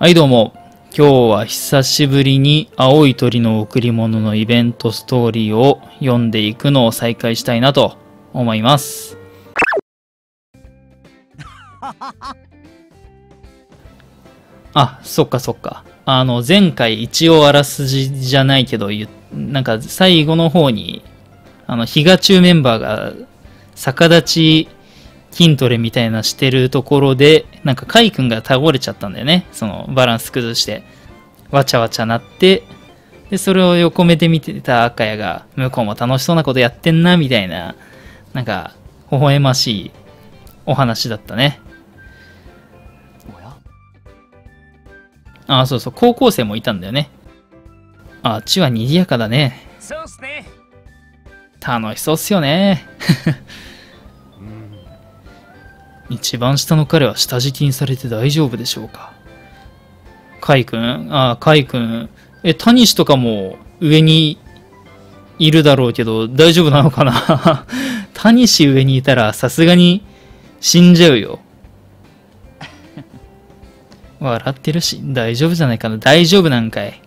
はいどうも。今日は久しぶりに青い鳥の贈り物のイベントストーリーを読んでいくのを再開したいなと思います。あ、そっかそっか。あの、前回一応あらすじじゃないけど、なんか最後の方に、あの、ヒガ中メンバーが逆立ち筋トレみたいなしてるところで、なんかカイ君が倒れちゃったんだよね。そのバランス崩して、わちゃわちゃなって、で、それを横目で見てた赤谷が、向こうも楽しそうなことやってんな、みたいな、なんか、微笑ましいお話だったね。おや？あ、そうそう、高校生もいたんだよね。あっちは賑やかだね。そうっすね。楽しそうっすよね。うん。一番下の彼は下敷きにされて大丈夫でしょうか？カイ君？あ、カイ君。え、タニシとかも上にいるだろうけど、大丈夫なのかな？タニシ上にいたらさすがに死んじゃうよ。笑ってるし、大丈夫じゃないかな？大丈夫なんかい。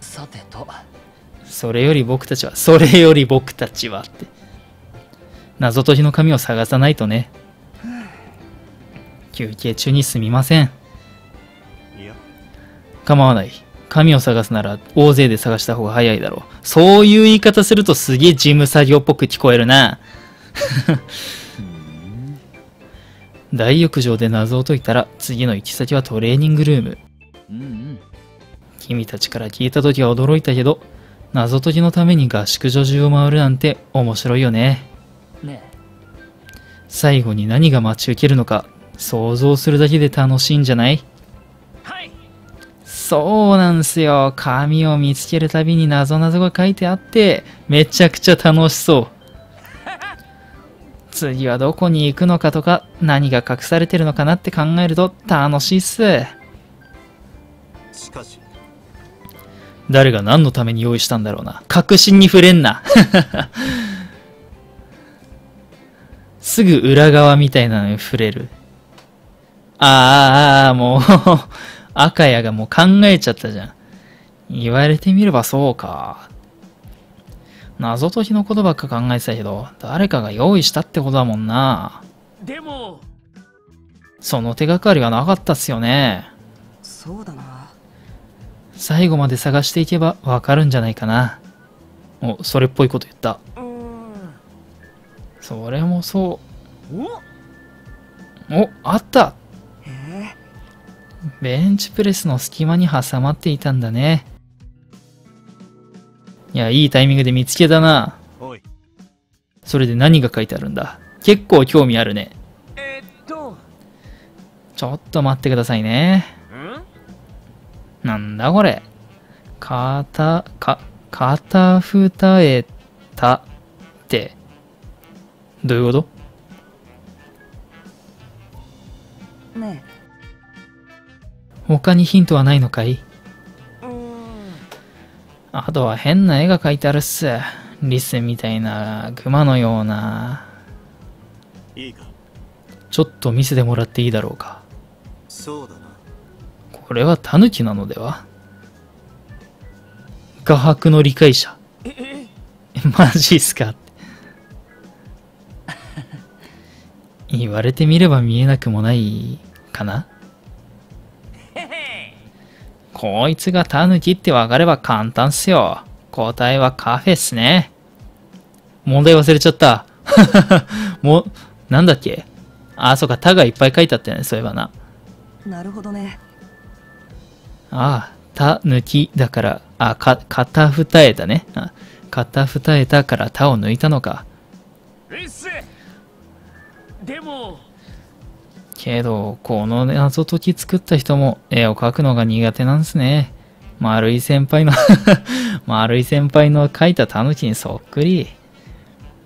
さてとそれより僕たちは、それより僕たちはって。謎解きの紙を探さないとね。休憩中にすみません。いや、構わない。紙を探すなら大勢で探した方が早いだろう。そういう言い方するとすげえ事務作業っぽく聞こえるな。大浴場で謎を解いたら次の行き先はトレーニングルーム。うんうん君たちから聞いた時は驚いたけど、謎解きのために合宿所中を回るなんて面白いよね。ね最後に何が待ち受けるのか想像するだけで楽しいんじゃない？はい。そうなんすよ。紙を見つけるたびに謎々が書いてあって、めちゃくちゃ楽しそう。次はどこに行くのかとか、何が隠されてるのかなって考えると楽しいっす。しかし、誰が何のために用意したんだろうな。確信に触れんな。すぐ裏側みたいなのに触れる。あーあもう、赤谷がもう考えちゃったじゃん。言われてみればそうか。謎解きのことばっか考えてたけど、誰かが用意したってことだもんな。でも、その手がかりはなかったっすよね。そうだな最後まで探していけばわかるんじゃないかな。お、それっぽいこと言った。それもそお？う。お、あったベンチプレスの隙間に挟まっていたんだね。いや、いいタイミングで見つけたな。それで何が書いてあるんだ？結構興味あるね。えーっと、ちょっと待ってくださいね。ん？なんだこれ？かた、か、かたふたえたって、どういうこと？ね他にヒントはないのかい？うーん。あとは変な絵が描いてあるっす。リスみたいな、クマのような。いいか？ちょっと見せてもらっていいだろうか？そうだな。これはタヌキなのでは？画伯の理解者。え、え、えマジっすか？言われてみれば見えなくもないかな？こいつがタヌキってわかれば簡単っすよ。答えはカフェっすね。問題忘れちゃった。もう、なんだっけ？あ、そうか、タがいっぱい書いてあったよね、そういえばな。なるほどねああ、た抜きだから、あ、か、片二重だね。あ片二重だからたを抜いたのか。うっす。でも、けど、この謎解き作った人も絵を描くのが苦手なんすね。丸い先輩の 丸い先輩の描いたタヌキにそっくり。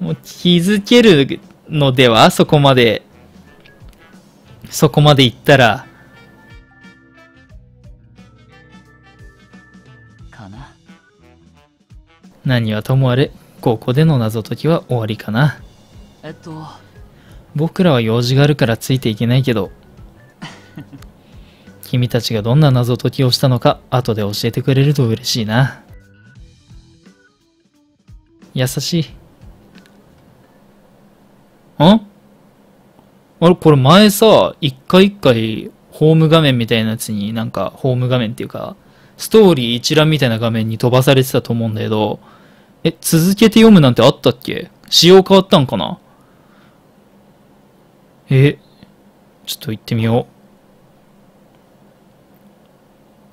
もう気づけるのでは？そこまで。そこまで行ったら。かな何はともあれ、ここでの謎解きは終わりかな。えっと僕らは用事があるからついていけないけど 君たちがどんな謎解きをしたのか後で教えてくれると嬉しいな。優しい。んあれこれ前さ、一回一回ホーム画面みたいなやつになんかホーム画面っていうか、ストーリー一覧みたいな画面に飛ばされてたと思うんだけど、え、続けて読むなんてあったっけ？仕様変わったんかな？え、ちょっと行ってみよ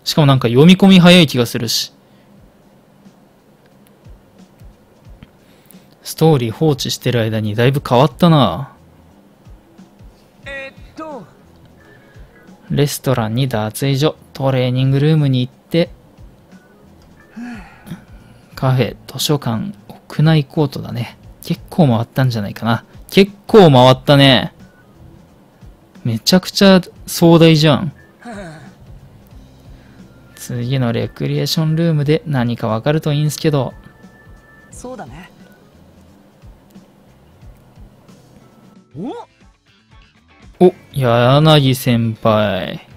う。しかもなんか読み込み早い気がするし。ストーリー放置してる間にだいぶ変わったな。えっとレストランに脱衣所、トレーニングルームに行って、カフェ、図書館、屋内コートだね。結構回ったんじゃないかな。結構回ったね。めちゃくちゃ壮大じゃん。次のレクリエーションルームで何かわかるといいんすけど。そうだねおお、柳先輩。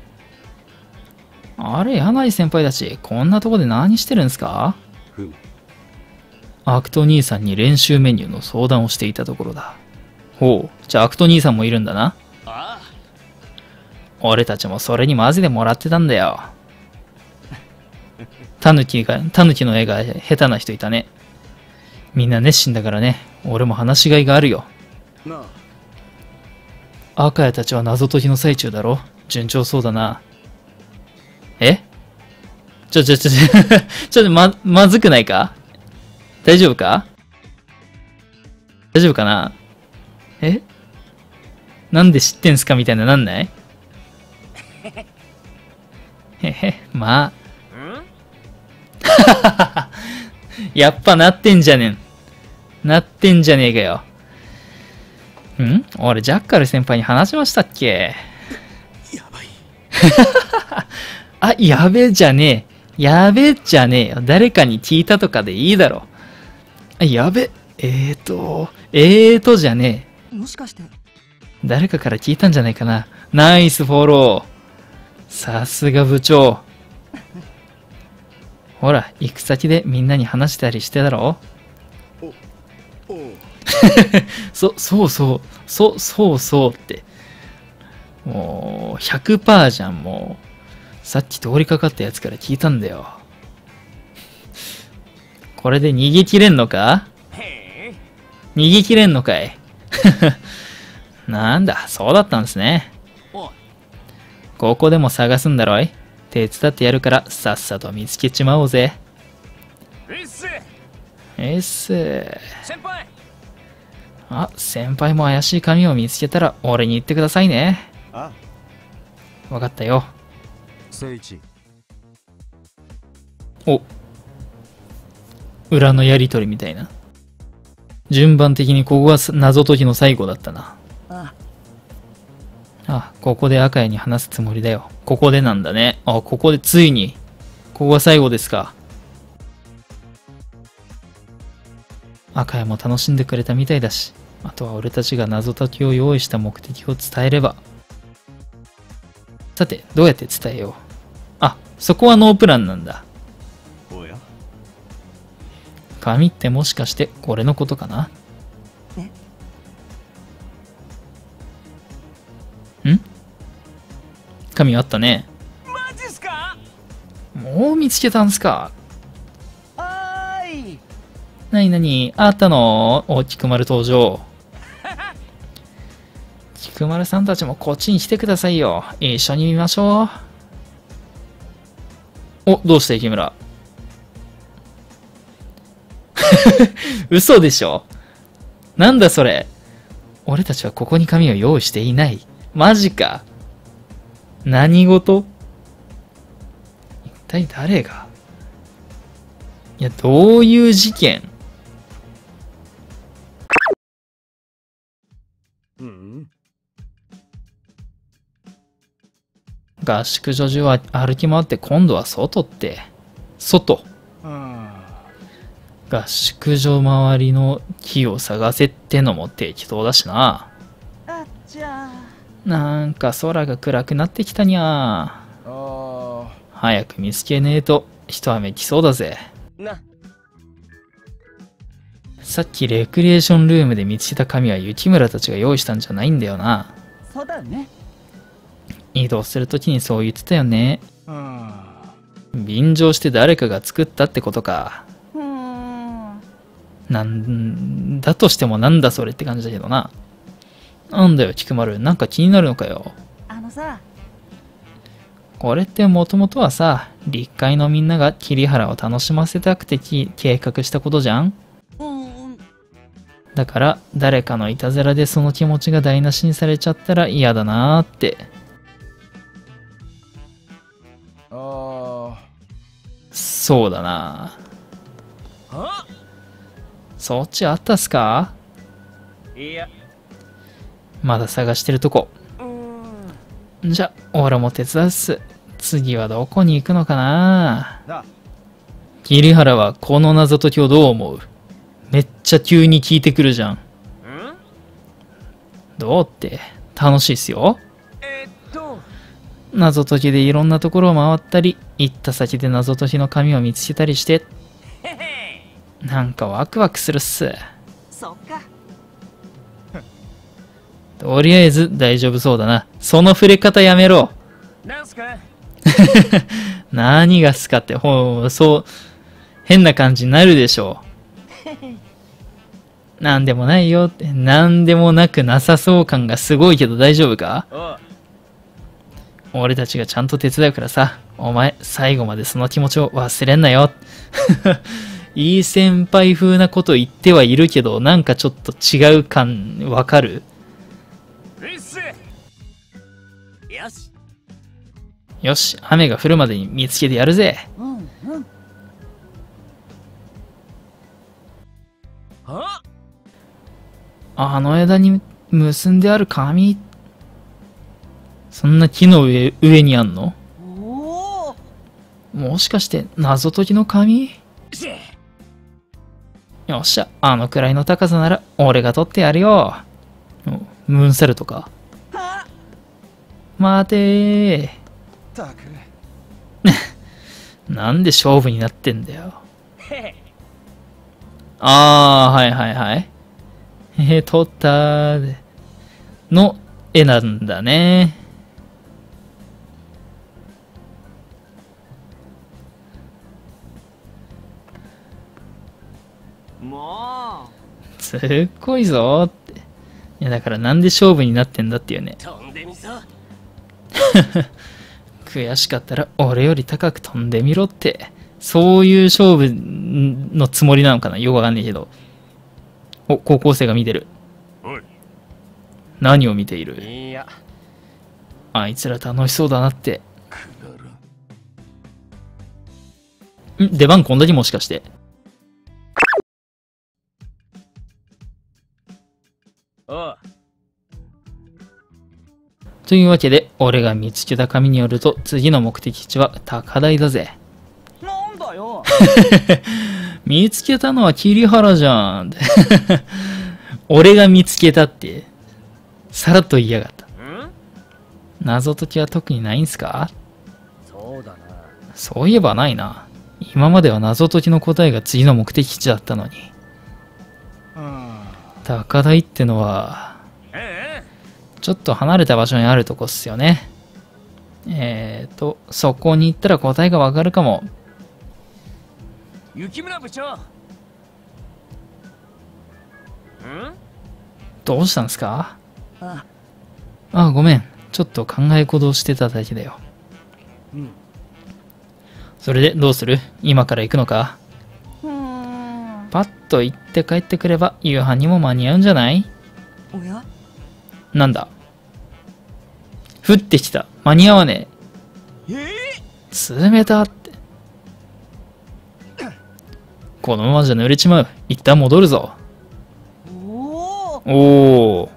あれ、柳先輩たち、こんなとこで何してるんすか？ふむアクト兄さんに練習メニューの相談をしていたところだ。ほう、じゃあアクト兄さんもいるんだな。あ俺たちもそれにマジでもらってたんだよ。タヌキが、タヌキの絵が下手な人いたね。みんな熱心だからね。俺も話しがいがあるよ。赤谷たちは謎解きの最中だろ順調そうだな。え？ちょ、ちょ、ちょ、ちょ、ちょっとま、まずくないか？大丈夫か？大丈夫かな？え？なんで知ってんすかみたいななんない？へへ、まあ。やっぱなってんじゃねん。なってんじゃねえかよ。ん？俺、ジャッカル先輩に話しましたっけ？やばい あ、やべえじゃねえ。やべえじゃねえよ。誰かに聞いたとかでいいだろ。あ、やべえ。えーと、えーとじゃねもしかしてえ。誰かから聞いたんじゃないかな。ナイスフォロー。さすが部長。ほら、行く先でみんなに話したりしてだろ？そ、そうそう、そ、そうそうって。もう、100%じゃん、もう。さっき通りかかったやつから聞いたんだよ。これで逃げ切れんのか？逃げ切れんのかい？なんだ、そうだったんですね。ここでも探すんだろい？手伝ってやるから、さっさと見つけちまおうぜ。うっすえっす。先輩あ、先輩も怪しい紙を見つけたら、俺に言ってくださいね。あわかったよ。聖一お裏のやりとりみたいな順番的にここが謎解きの最後だったなああここで赤谷に話すつもりだよ。ここでなんだね。あここでついに。ここが最後ですか。赤谷も楽しんでくれたみたいだし。あとは俺たちが謎解きを用意した目的を伝えれば。さてどうやって伝えよう。あそこはノープランなんだ。おや？紙ってもしかしてこれのことかな紙あったね。マジっすか？もう見つけたんすか？あーいなになにあったの？お、菊丸登場。菊丸さんたちもこっちに来てくださいよ。一緒に見ましょう。お、どうして池村 嘘でしょ？なんだそれ？俺たちはここに紙を用意していない。マジか。何事？一体誰が？いや、どういう事件？うん合宿所中は歩き回って今度は外って。外。合宿所周りの木を探せってのも適当だしな。あっちゃなんか空が暗くなってきたにゃお早く見つけねえと、一雨来そうだぜ。なさっきレクリエーションルームで見つけた紙は雪村たちが用意したんじゃないんだよな。そうだね移動するときにそう言ってたよね。あ便乗して誰かが作ったってことか。うーんなんだとしてもなんだそれって感じだけどな。なんだよ、菊丸。なんか気になるのかよ。あのさ。これってもともとはさ、立会のみんなが桐原を楽しませたくてき計画したことじゃん？うーん。だから誰かのいたずらでその気持ちが台無しにされちゃったら嫌だなーって。あそうだな。あ？そっちあったっすか？いやまだ探してるとこ。うーんじゃ、俺も手伝うっす。次はどこに行くのかな？だ桐原はこの謎解きをどう思う？めっちゃ急に聞いてくるじゃん。ん？どうって？楽しいっすよ。えっと謎解きでいろんなところを回ったり、行った先で謎解きの紙を見つけたりして、へへなんかワクワクするっす。そっかとりあえず大丈夫そうだな。その触れ方やめろ。何がすかって、ほう、そう、変な感じになるでしょう。なんでもないよって、なんでもなくなさそう感がすごいけど大丈夫か？俺たちがちゃんと手伝うからさ、お前、最後までその気持ちを忘れんなよ。いい先輩風なこと言ってはいるけど、なんかちょっと違う感、わかる？よしよし、雨が降るまでに見つけてやるぜ。うんうんああの枝に結んである紙？そんな木の上、上にあんの？もしかして謎解きの紙？しよっしゃ、あのくらいの高さなら俺が取ってやるよ。おムーンサルトか。は待て なんで勝負になってんだよ。あー、はいはいはい。へへ、取ったーで。の絵なんだね。もすっごいぞーって。いや、だからなんで勝負になってんだっていうね。う飛んでみそ 悔しかったら俺より高く飛んでみろって。そういう勝負のつもりなのかな？よくわかんないけど。お、高校生が見てる。何を見ている？いやあいつら楽しそうだなって。ん？出番こんだけもしかして。というわけで、俺が見つけた紙によると、次の目的地は高台だぜ。なんだよ 見つけたのは桐原じゃん。俺が見つけたって、さらっと言いやがった。ん？謎解きは特にないんすか？そうだなそういえばないな。今までは謎解きの答えが次の目的地だったのに。あ高台ってのは、えちょっと離れた場所にあるとこっすよね。えーと、そこに行ったら答えがわかるかも。え雪村部長。ん？どうしたんすか？あ。あ、ごめん。ちょっと考え行動してただけだよ。うん。それでどうする？今から行くのか？パッと行って帰ってくれば夕飯にも間に合うんじゃない？おや？なんだ？降ってきた。間に合わねええ。冷たって。このままじゃ濡れちまう。一旦戻るぞ。おお。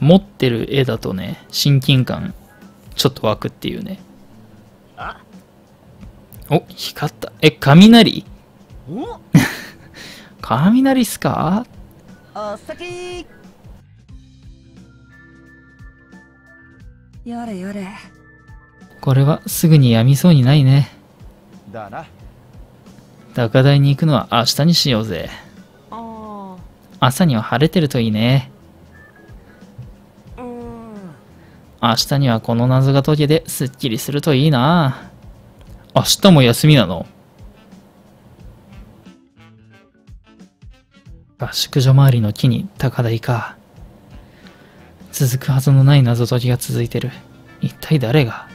持ってる絵だとね、親近感、ちょっと湧くっていうね。あ？お、光った。え、雷？お？雷っすか？あお先やれやれこれはすぐにやみそうにないね。だな高台に行くのは明日にしようぜ。あ朝には晴れてるといいね。ーうん明日にはこの謎が解けてすっきりするといいな。明日も休みなの？合宿所周りの木に高台か。続くはずのない謎解きが続いてる。一体誰が？